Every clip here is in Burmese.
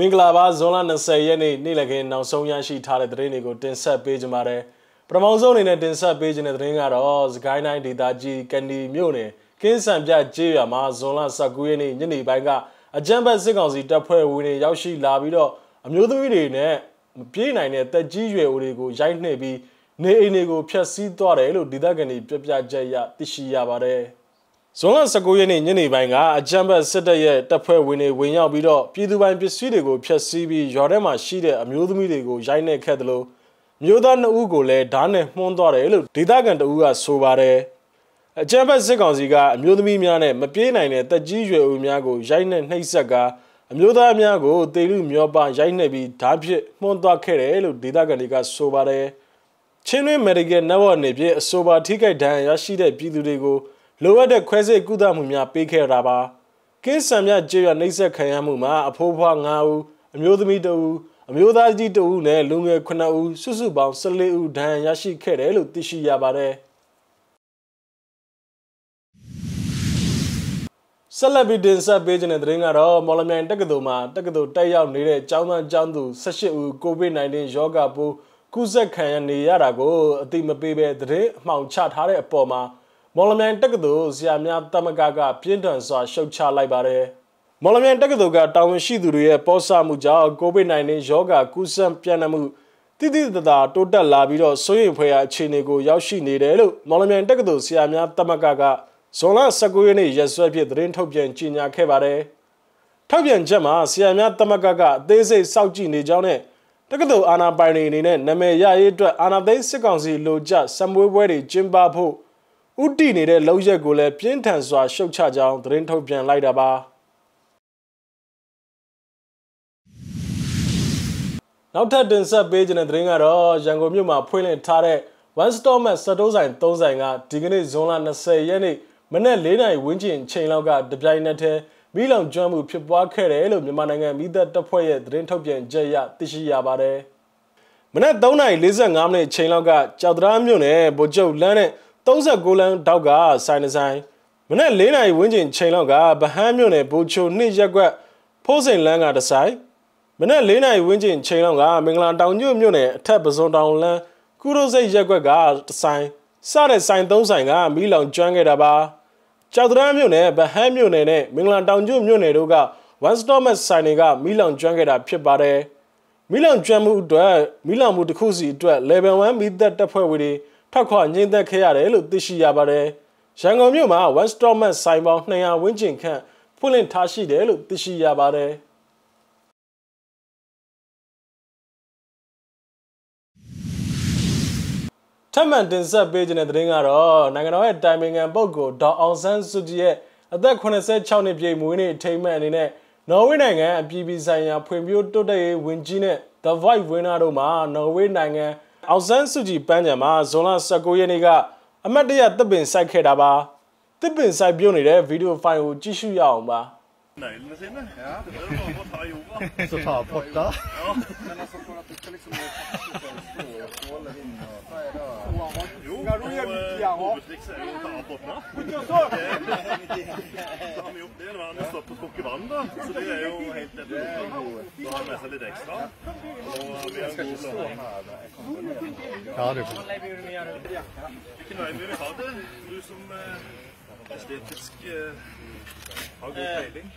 မင်္ဂလာပါဇွန်လ20ရက်နေ့နေ့လည်ခင်းနောက်ဆုံးရရှိထားတဲ့သတင်းတွေကိုတင်ဆက်ပေးကြပါမယ်ပထမဆုံးအနေနဲ့တင်ဆက်ပေးခြင်းတဲ့သတင်းကတော့စကိုင်းတိုင်းဒေသကြီးကန်ဒီမြို့နယ်ကင်းစံပြကျေးရွာမှာဇွန်လ19ရက်နေ့ညနေပိုင်းကအကြမ်းဖက်စစ်ကောင်စီတပ်ဖွဲ့ဝင်တွေရောက်ရှိလာပြီးတော့အမျိုးသမီးတွေနဲ့မပြေးနိုင်တဲ့တက်ကြီးရွယ်ဦးတွေကိုရိုက်နှိပ်ပြီးနေအိမ်တွေကိုဖျက်ဆီးသွားတယ်လို့ဒေသခံတွေပြပြချက်ရသိရှိရပါတယ် ဇွန်လ19ရက်နေ့ညနေပိုင်းကအကြမ်းဖက်စစ်တပ်ရဲ့တပ်ဖွဲ့ဝင်တွေဝင်ရောက်ပြီးတော့ပြည်သူပိုင်ပစ္စည်းတွေကိုဖျက်ဆီးပြီးရွာထဲမှာရှိတဲ့အမျိုးသမီးတွေကိုရိုက်နှက်ခဲ့တယ်လို့မျိုးသားနှစ်ဦးကိုလည်းဓာတ်နဲ့မှုန်းသွားတယ်လို့ဒေသခံတဦးကဆိုပါတယ်အကြမ်းဖက်စစ်ကောင်စီကအမျိုးသမီးများနဲ့မပြေးနိုင်တဲ့တက်ကြီးရွယ်ဦးများကိုရိုက်နှက်နှိပ်စက်ကာအမျိုးသားများကိုတေလူမျောပါရိုက်နှက်ပြီးဓာတ်ဖြစ်မှုန်းသွားခဲ့တယ်လို့ဒေသခံတွေကဆိုပါတယ်ချင်းတွင်း Medical Network အနေဖြင့်အဆိုပါထိခိုက်ဒဏ်ရာရရှိတဲ့ပြည်သူတွေကို လိုအပ်တဲ့ခွဲစိတ်ကုသမှုများပေးခဲ့တာပါကင်းစံမြကျေးရွာနှိပ်စက်ခံရမှုမှာအဖိုးဖွား9ဦးအမျိုးသမီး2ဦးအမျိုးသားကြီး2ဦးနဲ့လူငယ်9ဦးစုစုပေါင်း14ဦးဒဏ်ရာရရှိခဲ့တယ်လို့သိရှိရပါတယ်ဆက်လက်ပြီးတင်ဆက်ပေးခြင်းတဲ့သတင်းကတော့မော်လမြိုင်တက္ကသိုလ်မှာတက္ကသိုလ်တက်ရောက်နေတဲ့ကျောင်းသားကျောင်းသူ18ဦးကိုဗစ် -19 ရောဂါပိုးကုသခံရနေရတာကိုအတိမပေးပဲသတင်းအမှောင်ချထားတဲ့အပေါ်မှာ မော်လမြိုင်တက္ကသိုလ်ဆရာများတမကကပြင်းထန်စွာရှုတ်ချလိုက်ပါတယ်။မော်လမြိုင်တက္ကသိုလ်ကတာဝန်ရှိသူတွေရဲ့ပေါ်ဆမှုကြောင့် COVID-19 ရောဂါကူးစက်ပြန့်နှံ့မှုတိတိတသာတိုးတက်လာပြီးတော့စိုးရိမ်ဖွယ်ရာအခြေအနေကိုရောက်ရှိနေတယ်လို့မော်လမြိုင်တက္ကသိုလ်ဆရာများတမကကဇွန်လ19ရက်နေ့ရက်စွဲဖြင့်သတင်းထုတ်ပြန်ကြေညာခဲ့ပါတယ်။ထုတ်ပြန်ချက်မှာဆရာများတမကကအသေးစိတ်စောင့်ကြည့်နေကြောင်းနဲ့တက္ကသိုလ်အာဏာပိုင်တွေအနေနဲ့နာမည်ရရေးအတွက်အာဏာသိမ်းစစ်ကောင်စီလိုကြစံမွေးပွဲတွေကျင်းပဖို့ ဥတီနေတဲ့လောက်ရက်ကိုလည်းပြင်းထန်စွာရှုတ်ချကြောင်းသတင်းထုတ်ပြန်လိုက်တာပါနောက်ထပ်တင်ဆက်ပေးခြင်းတဲ့သတင်းကတော့ရန်ကုန်မြို့မှာဖွင့်လှစ်ထားတဲ့ One Stop Mart စတိုးဆိုင်၃ဆိုင်ကဒီကနေ့ဇွန်လ20ရက်နေ့မနက်၄နာရီဝန်းကျင်ချိန်လောက်ကတပြိုင်နက်တည်းမိလောင်ကျွမ်းမှုဖြစ်ပွားခဲ့တယ်လို့မြန်မာနိုင်ငံမိသက်တပ်ဖွဲ့ရဲ့သတင်းထုတ်ပြန်ချက်အရသိရှိရပါတယ်။မနက်3:45မိနစ်ချိန်လောက်ကကြောက်တရားမြို့နယ်ဗိုလ်ချုပ်လမ်းနဲ့ 39လမ်းတောက်ကဆိုင်နေဆိုင်မနေ့၄နာရီဝန်းကျင်ချိန်လောက်ကဗဟန်းမြို့နယ်ဘူချိုနှစ်ရက်ကွက်ဖိုးစိန်လန်းကတဆိုင်မနေ့၄နာရီဝန်းကျင်ချိန်လောက်ကမင်္ဂလာတောင်ညွန့်မြို့နယ်အထက်ပစုံတောင်လန်းကုရိုစိတ်ရက်ကွက်ကတဆိုင်စတဲ့ဆိုင်သုံးဆိုင်ကမီးလောင်ကျွမ်းခဲ့တာပါကြောက်တရားမြို့နယ်ဗဟန်းမြို့နယ်နဲ့မင်္ဂလာတောင်ညွန့်မြို့နယ်တို့က one stop mart ဆိုင်တွေကမီးလောင်ကျွမ်းခဲ့တာဖြစ်ပါတယ်မီးလောင်ကျွမ်းမှုအတွက်မီးလောင်မှုတစ်ခုစီအတွက် level 1မီးသက်တပ်ဖွဲ့ဝင်တွေ ထောက်ခွညှိသက်ခဲ့ရတယ်လို့သိရှိရပါတယ်။ရန်ကုန်မြို့မှာ One Stop Mart ဆိုင်ပေါင်း200ဝန်းကျင်ခန့်ဖွင့်လှစ်ထားရှိတယ်လို့သိရှိရပါတယ်။ထပ်မံတင်ဆက်ပေးခြင်းတဲ့သတင်းကတော့နိုင်ငံတော်ရဲ့တိုင်ပင်ခံပုဂ္ဂိုလ်ဒေါက်အောင်ဆန်းစုကြည်ရဲ့အသက်86နှစ်ပြည့်မွေးနေ့အထိမ်းအမှတ်အနေနဲ့နော်ဝေးနိုင်ငံအပြည်ပြည်ဆိုင်ရာဖွံ့ဖြိုးတိုးတက်ရေးဝန်ကြီးနဲ့ The Voice winner တို့မှာနော်ဝေးနိုင်ငံ အောင်ဆန်းစုကြည်ပန်းချံမှာဇွန်လ19ရက်နေ့ကအမတ်တရတပ်ပင်စိုက်ခဲ့တာပါတပ်ပင်စိုက်ပြုံးနေတဲ့ဗီဒီယိုဖိုင်ကိုကြည့်ရှုရအောင်ပါ Neglene sine. Ja. Det er bare å ta i jorda. Så ta bort da. Ja. Men altså for at du skal liksom stå og stråle inn og hva er det? Jo, og eh, ja? hovedtrikset er jo å ta av potta. Så har vi gjort det. Nå har han jo stått på kokke vann, da. Så det er jo helt etter boka. Så har han med seg litt ekstra. Og vi har en god lønning. Ja, du. Hvilken vei vil vi ha det? Du som eh, estetisk eh, har god peiling.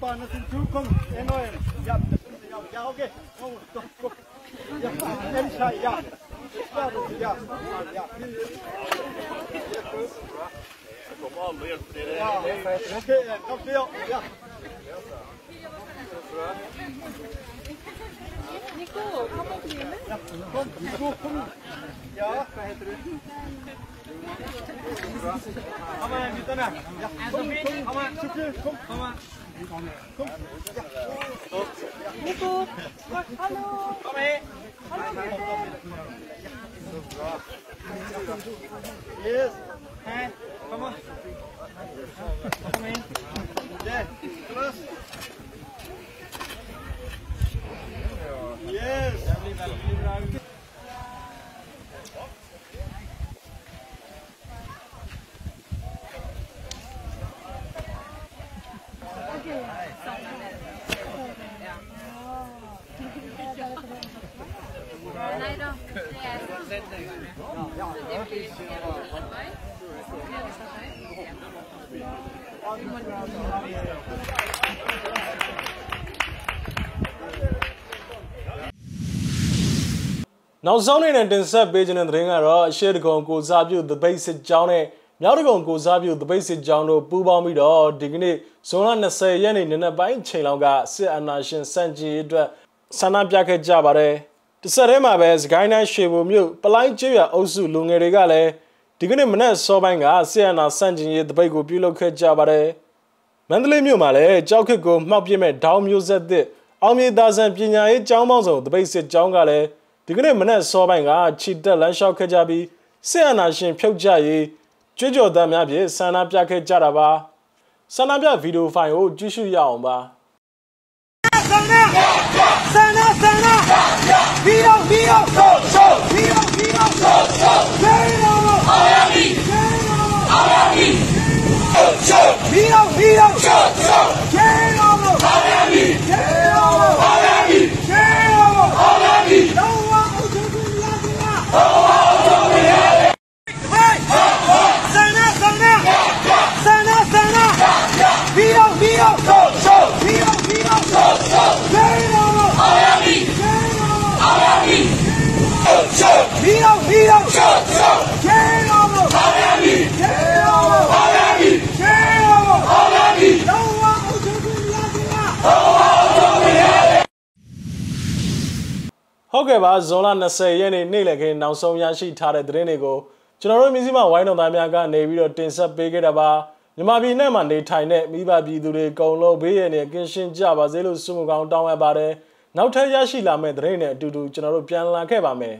Japan, das sind Zukunft, erneuern. Ja, ja, ja, okay. Oh, doch, guck. Ja, Menschheit, ja. Ja, ja, ja. Kom aan, leer. Ja, kom veel. Ja. Nico, kom op hier. Kom, Nico, kom. Ja, ga je terug. Kom maar, Vitana. Kom, kom, kom, kom, kom. Coucou Allô Allô Yes Come on Come in Yeah Close နောက်ဆုံးအနေနဲ့တင်ဆက်ပေးခြင်းတဲ့သတင်းကတော့အရှိတကုံကိုစားပြုတပိတ်စစ်ကြောင်းနဲ့မြောက်တကုံကိုစားပြုတပိတ်စစ်ကြောင်းတို့ပူးပေါင်းပြီးတော့ဒီကနေ့ဇွန်လ20ရက်နေ့နံနက်ပိုင်းချိန်လောက်ကစစ်အာဏာရှင်စန့်ကျင်ရေးအတွက်ဆန္ဒပြခဲ့ကြပါတယ်။ တစ်ဆက်တည်းမှာပဲစကိုင်းတိုင်းရွှေဘုံမြို့ပလိုင်းကျွော်အုပ်စုလူငယ်တွေကလည်းဒီကနေ့မနက်စောပိုင်းကစစ်အာဏာစန့်ကျင်ရေးတပိတ်ကိုပြုလုပ်ခဲ့ကြပါတယ်။မန္တလေးမြို့မှာလည်းကြောက်ခစ်ကိုမှောက်ပြစ်မဲ့ဒေါင်းမျိုးဆက်သစ်အောင်မြေသားဆန်ပညာရေးကျောင်းပေါင်းစုံတပိတ်စစ်ကျောင်းကလည်းဒီကနေ့မနက်စောပိုင်းကခြိတက်လမ်းလျှောက်ခဲ့ကြပြီးစစ်အာဏာရှင်ဖြုတ်ချရေးကြွကြော်သားများဖြင့်ဆန္ဒပြခဲ့ကြတာပါဆန္ဒပြဗီဒီယိုဖိုင်ကိုကြည့်ရှုရအောင်ပါ Sana! Sana, sana! ¡Dios mío! ဟုတ်ကဲ့ပါဇွန်လ20ရက်နေ့နေ့လည်ခင်းနောက်ဆုံးရရှိထားတဲ့သတင်းတွေကိုကျွန်တော်တို့မြစည်းမဝိုင်းတော်သားများကနေပြီးတော့တင်ဆက်ပေးခဲ့တာပါမြန်မာပြည်နဲ့မှာနေထိုင်တဲ့မိဘပြည်သူတွေအကုန်လုံးဘေးရန်နဲ့ကင်းရှင်းကြပါစေလို့ဆုမကောင်းတောင်းအပ်ပါတယ်နောက်ထပ်ရရှိလာမယ့်သတင်းတွေနဲ့အတူတူကျွန်တော်တို့ပြန်လာခဲ့ပါမယ်